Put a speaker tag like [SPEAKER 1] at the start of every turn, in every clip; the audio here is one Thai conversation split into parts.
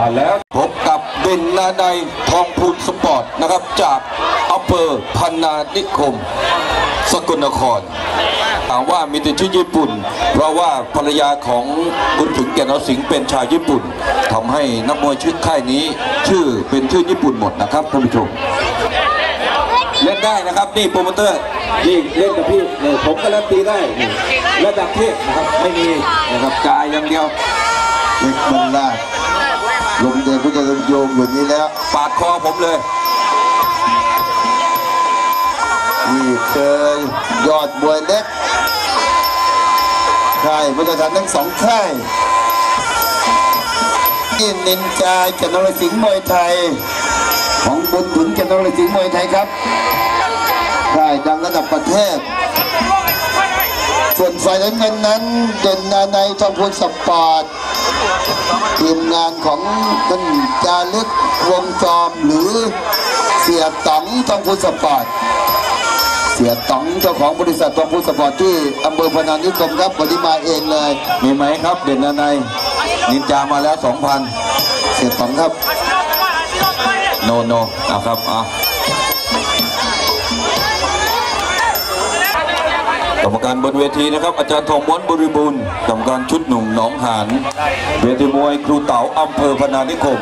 [SPEAKER 1] มาแล้วพบกับเด่นนาในทองพูนสปอร์ตนะครับ จากอำเภอพรรณานิคม สกลนครถามว่ามีแต่ชื่อญี่ปุ่น เพราะว่าภรรยาของบุญถึงแก่นนรสิงห์เป็นชาวญี่ปุ่นทำให้นักมวยชื่อค่ายนี้ ชื่อเป็นชื่อญี่ปุ่นหมดนะครับท่านผู้ชมเล่นได้นะครับนี่โปรโมเตอร์นี่เล่นกับพี่นี่ผมการันตีได้ระดับเทพนะครับไม่มีนะครับจ่ายอย่างเดียว
[SPEAKER 2] เล็กมันลาด ลมเดินก็จะโยงอยู่นี้แล้ว
[SPEAKER 1] ปาดคอผมเลย
[SPEAKER 2] นี่เคยยอดมวยเล็กค่ายมาตรฐานทั้งสองค่ายนี่นินจาจันทรสิงห์มวยไทย ของบุญถุนจันทรสิงห์มวยไทยครับค่ายดังระดับประเทศส่วนฝ่ายน้ำเงินนั้นเด่นนาในทองพูนสปอร์ต ทีมงานของท่านจารึกวงจอมหรือเสียต๋องทองพูนสปอร์ตเสียต๋องเจ้าของบริษัททองพูนสปอร์ตที่อำเภอพรรณานิคมครับวันนี้มาเองเลย
[SPEAKER 1] มีไหมครับเด่นนาในนินจามาแล้ว 2,000
[SPEAKER 2] เสียต๋องครับ
[SPEAKER 1] no no เอาครับเอา กรรมการบนเวทีนะครับ อาจารย์ทองม้วนบริบูรณ์กรรมการชุดหนุ่มหนองหานเวทีมวยครูเต๋าอำเภอพรรณานิคม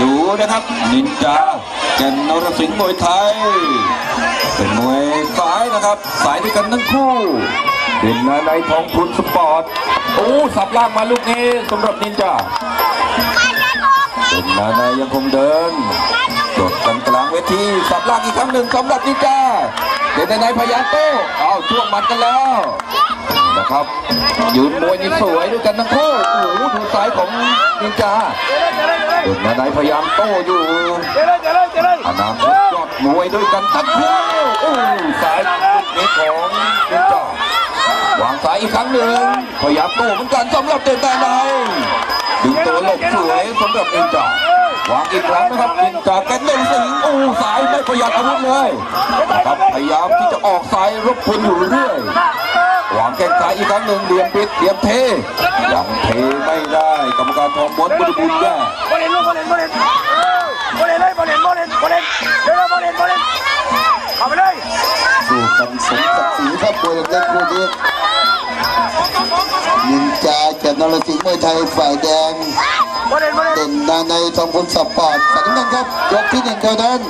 [SPEAKER 1] ดูนะครับนินจาแก่นนรสิงห์มวยไทย เป็นมวยสายนะครับ สายด้วยกันทั้งคู่เด่นนาในทองพูนสปอร์ตโอ้สับล่างมาลูกนี้สำหรับนินจาเด่นนาในยังคงเดิน ทีสับล่างอีกครั้งหนึ่งสำหรับนินจาเด่นนาในพยายามโต้เอาช่วงมัดกันแล้วนะครับยืนมวยนี่สวยด้วยกันทั้งคู่โอ้โหดูสายของนินจาเด่นนาในพยายามโต้อยู่อนาคตยอดมวยด้วยกันทั้งคู่โอ้สายลูกนี้ของนินจาวางสายอีกครั้งหนึ่งพยายามโต้เหมือนกันสำหรับเด่นนาในดึงตัวหลบสวยสำหรับนินจา วางอีกครั้งนะครับนินจาแกนเล่นสิงโอ้สายไม่ประหยัดอาวุธเลยนะครับพยายามที่จะออกสายรบกวนอยู่เรื่อยวางแข้งซ้ายอีกครั้งหนึ่งเหลี่ยมปิดเหลี่ยมเทยังเทไม่ได้กรรมการทองม้วนบริบูรณ์แย่
[SPEAKER 3] บอลเล่นลูกบอลเล่นบอลเล่นบอลเล่นเลยบอลเล่นบอลเล่นบอลเล่นเดี๋ยวบอลเล่นบอลเล่นเข้าไปเลย
[SPEAKER 2] สู้กันสมศักดิ์ศรีครับมวยเล็กคู่นี้นินจาจันทรสิงห์มวยไทยฝ่ายแดง
[SPEAKER 3] บอล เล่นบอลเล่น
[SPEAKER 2] เด่นนาในทองพูนสปอร์ตฝ่ายน้ำเงินครับยกที่หนึ่งเท่านั้น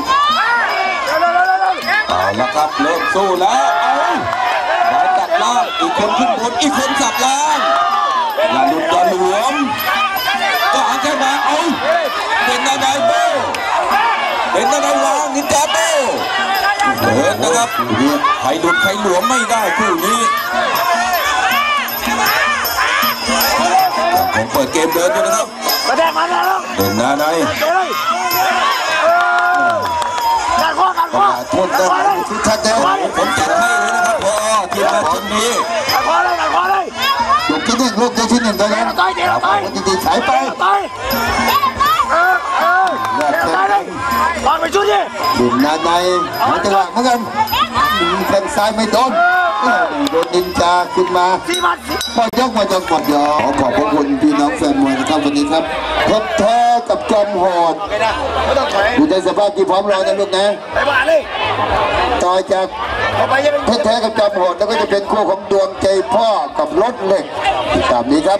[SPEAKER 3] เร็วเร็วเร็วเร็ว
[SPEAKER 1] เอาละครับเริ่มสู้แล้วเอาสายตัดล่างอีกคนขึ้นบนอีกคนสับล่างอย่าหลุดอย่าหลวมก็หางแค่มาเอาเป็นนาไดโบเป็นนาไดวางนินจาโบเดินนะครับใครหลุดใครหลวมไม่ได้คู่นี้ผมเปิดเกมเดินอยู่นะครับ เดินนาใน
[SPEAKER 3] เดี๋ยวเลยการข้อการข้อ
[SPEAKER 2] โทษได้ทุกท่านนะ
[SPEAKER 1] ผมจัดให้เลยนะครับพอทีมงานชุดนี้
[SPEAKER 3] การข้อเลยการข้อเลย
[SPEAKER 2] ยกที่หนึ่งลูกยกที่หนึ่งเท่านั้น
[SPEAKER 3] ต่อยเดี๋ยวต่อย
[SPEAKER 2] วันดีๆสายไป
[SPEAKER 3] ต่อยเออเออเดี๋ยวต่อยเลยบอลไปชุดดิ
[SPEAKER 2] เด่นนาในมันจังหวะเหมือนกันมีแข้งซ้ายไม่โดนโดนนินจาขึ้นมา
[SPEAKER 3] สี่มัด
[SPEAKER 2] พอยกมาจนหมดยอขอขอบพระคุณ ครับวันนี้ครับเพชรแท้กับจอมโหด
[SPEAKER 3] ไม่ได้ไม่ต้องถอย
[SPEAKER 2] อยู่ในสภาพที่พร้อมรอนะลูกนะ
[SPEAKER 3] ไปบ้านเลย
[SPEAKER 2] ต่อจาก
[SPEAKER 3] เอาไปยัง
[SPEAKER 2] เพชรแท้กับจอมโหดแล้วก็จะเป็นคู่ของดวงใจพ่อกับรถเหล็กติดตามนี้ครับ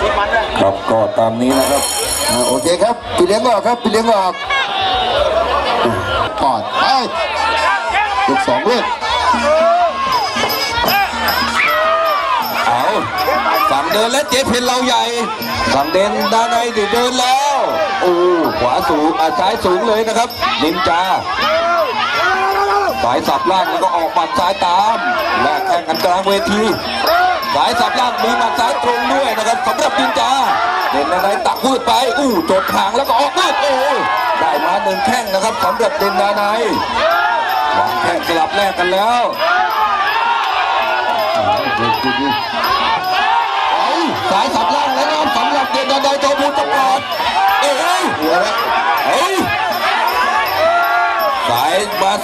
[SPEAKER 3] สี่มัดเลย
[SPEAKER 1] ครับก็ตามนี้นะครับ
[SPEAKER 2] อ่าโอเคครับปีเลี้ยงออกครับปีเลี้ยงออกปอดไปยกสองลูก
[SPEAKER 1] สั่งเดินและเจ๊เพนเราใหญ่สั่งเดินด้านในเดินแล้วโอ้ขวาสูงอาซ้ายสูงเลยนะครับนินจาสายสับล่างแล้วก็ออกหมัดซ้ายตามและแข่งกันกลางเวทีสายสับล่างมีหมัดซ้ายตรงด้วยนะครับสำหรับนินจาเด่นดานในตักวืดไปอู้จดหางแล้วก็ออกวืดโอ้ได้มาหนึ่งแข้งนะครับสำหรับเด่นด้านในวางแข้งสลับแลกกันแล้ว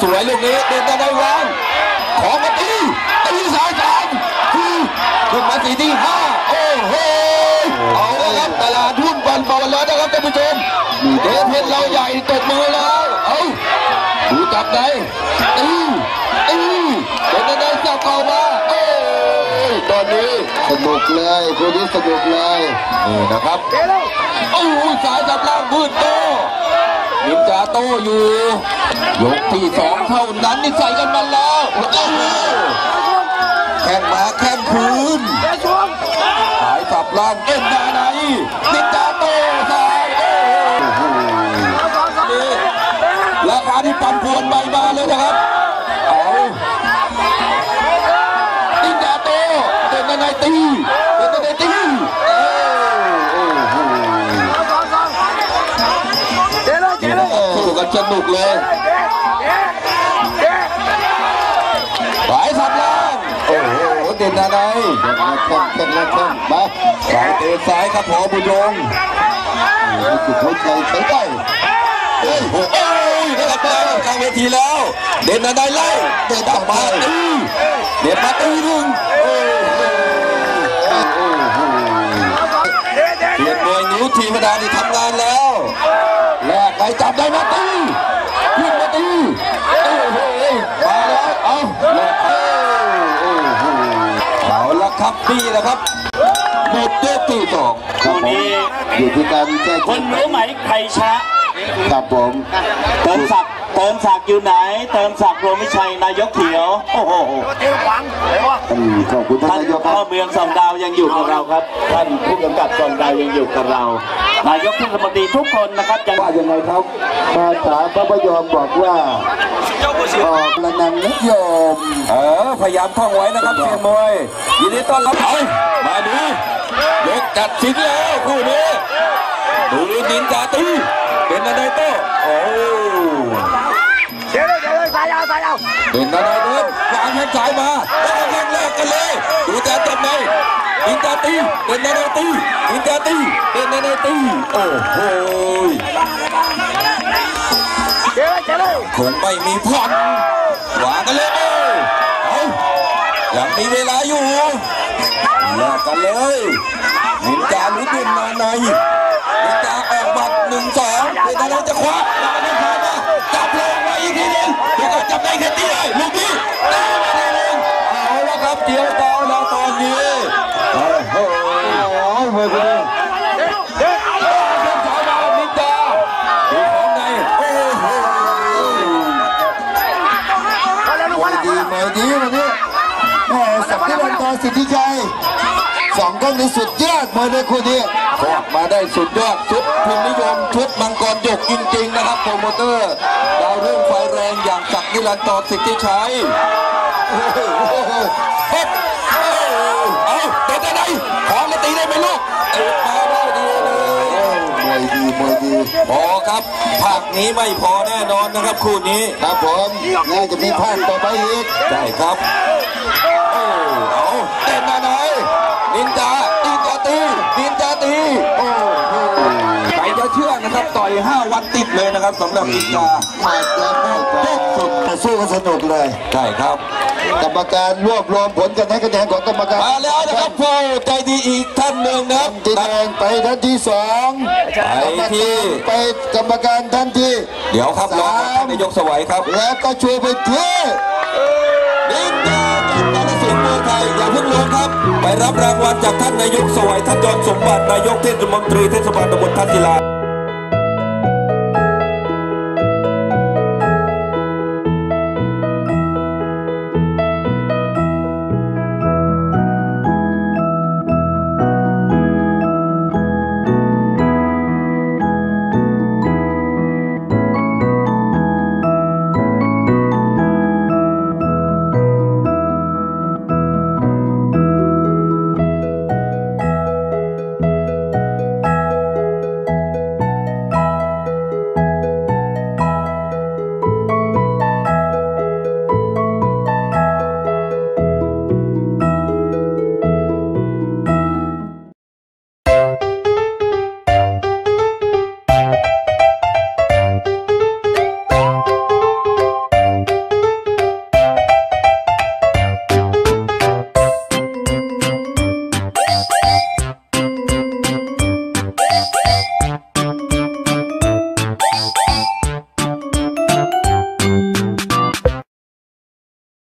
[SPEAKER 1] สวยลูกนี้เดินได้วางของมาตีตีสายสามคือขึ้นมาสีที่ห้าโอ้โหเอาละครับตลาดหุ้นบอล
[SPEAKER 2] บอลแล้ว
[SPEAKER 1] นะครับท่านผู้ชมเดชเพชรเราใหญ่ตบมือแล้วเอาดูจับได้ตีตีเดินได้สับต่อมาเอ้ตอนนี้
[SPEAKER 2] สนุกเลยคนนี้สนุกเลย
[SPEAKER 1] นี่นะครับ
[SPEAKER 3] เอ้
[SPEAKER 1] สายจับล่างมืดโตยิมจาโตอยู่ ยกที่สองเท่านั้นนี่ใส่กันมาแล้วโอ้โหแข้งมาแข้งคืน
[SPEAKER 3] เดี๋ยวช่วง
[SPEAKER 1] สายสับล่างเอ็นดาไนนินจาโตสายโอ้โหนี่ราคาที่ปั่นป่วนใบมาเลยนะครับเอานินจาโตเต้นในตีเต้นในตีเอ้ยโอ้โห
[SPEAKER 3] เดี๋ยวเลยเดี๋ยวเลย
[SPEAKER 1] สู้กันสนุกเลย นอะไร
[SPEAKER 2] เล่นละแข้งเล่นละแข้งมา
[SPEAKER 1] สายเตะซ้ายครับพอบุญยง
[SPEAKER 2] นี่คือหัวใจใช้ได้
[SPEAKER 1] โอ้โหโอ้ยนะครับมากลางเวทีแล้ว เด่นอะไรไล่เด่นต่อมาตีเด่นมาตีหนึ่ง
[SPEAKER 3] เป
[SPEAKER 1] ลี่ยนมวยนิ้วทีมดานี่ทำงานแล้วแลกไปจับได้มาตี ครับนี่แหละครับหมดยกที่สอง
[SPEAKER 2] ครับผมอยู่ที่การแก้
[SPEAKER 4] คุณรู้ไหมใครช้า
[SPEAKER 2] ครับผม
[SPEAKER 4] เติมศักดิ์ เติมศักดิ์อยู่ไหน เติมศักดิ์โรมิชัยนายกเขียว โอ้โห
[SPEAKER 3] เดี๋ยวขวางเดี๋ยวว่า
[SPEAKER 2] อืมขอบคุณท่าน
[SPEAKER 4] ท่าน
[SPEAKER 2] นายกค
[SPEAKER 4] พ่อ
[SPEAKER 2] รับ
[SPEAKER 4] เมืองสองดาวยังอยู่กับเราครับ ท่านผู้กำกับสองดาวยังอยู่กับเรา นายกเทศมนตรีทุกคนนะครับยัง
[SPEAKER 2] ว่ายังไงครับมาถามพระพยอมบอกว่าออกระนันนิยม
[SPEAKER 1] เออพยายามท่องไว้นะครับเซียนมวยยินดีต้อนรับเอามาดูยกจัดสิงแล้วคู่นี้ ดูนินจาตีเป็นอะไรโต้โอ้
[SPEAKER 3] เดี๋ยวเลยเดี๋ยวเลยสายยาวสายยาว
[SPEAKER 1] เป็นอะไรเดินวางแข้งซ้ายมาแล้วก็แข้งแรกกันเลยดูแต่จับในนินจาตีเป็นอะไรตีนินจาตีเป็นอะไรตีโอ้โห
[SPEAKER 3] เดี๋ยวเลยเดี๋ยวเลย
[SPEAKER 1] คงไม่มีผ่อนวางกันเลยเอายังมีเวลาอยู่แลกกันเลยนินจาหรือเป็นนาใน หนึ่งสองเป็นอะไรจะคว้าแล้วก็คว้ามาจับลงไว้อีกทีหนึงเดี๋ยวก็จับได้แค่นี้เลยลูกนี้ได้มาทีหนึงเอาละครับเดี๋ยวต่อแล้วตอนนี้โอ้โห
[SPEAKER 2] โอ้ยเฮ้ยคุณ
[SPEAKER 3] เดี๋ยวเดี๋ยว
[SPEAKER 1] เส้นสายมานินจาดูของในโอ้โห
[SPEAKER 3] มาแล้วลูก
[SPEAKER 2] มว
[SPEAKER 3] มายแล้ว
[SPEAKER 2] ดีมวยดีวันนี้แม่สักดิ์วันตอสิทธิชัยสอง กล้องในสุดยอดมวยในคู่นี้
[SPEAKER 1] ฟอกมาได้สุดยอดชุดพิมพ์นิยมชุดมังกรหยกจริงๆนะครับโปรโมเตอร์ดาวเรื่องไฟแรงอย่างศักดิ์นิรันดร์ต่อสิทธิชัยโอ้โหเฮ้ยเอ้ยเอาเด็ดได้ไหนของจะตีได้ไหมลูกเตะมาได้ดีเลย
[SPEAKER 2] มวยดีมวยดี
[SPEAKER 1] พอครับภาคนี้ไม่พอแน่นอนนะครับคู่นี้
[SPEAKER 2] ครับผมน่าจะมีภาคต่อไปอีก
[SPEAKER 1] ใช่ครับ นะครับต่อย5วันติดเลยนะครับสำหรับนินจา
[SPEAKER 2] มาแล้วสุดแต่สู้กันสนุกเลย
[SPEAKER 1] ใช่ครับ
[SPEAKER 2] กรรมการรวบรวมผลการให้คะแนนของกรรมการ
[SPEAKER 1] มาแล้วนะครับผู้ใจดีอีกท่านหนึ่งนะครับ
[SPEAKER 2] ที่แดงไปท่านที่สอง
[SPEAKER 1] ไปที่
[SPEAKER 2] ไปกรรมการท่านที่
[SPEAKER 1] เดี๋ยวครับรองท่านนายกสวัยครับ
[SPEAKER 2] แล้วก็ช่วยไปที่
[SPEAKER 1] นินจากินตาลสิงห์มวยไทยอย่าเพิ่งลงครับ ไปรับรางวัลจากท่านนายกสวัยท่านยอดสมบัตินายกเทศมนตรีเทศบาลตำบลท่าศิลา